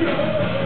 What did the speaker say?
Yeah.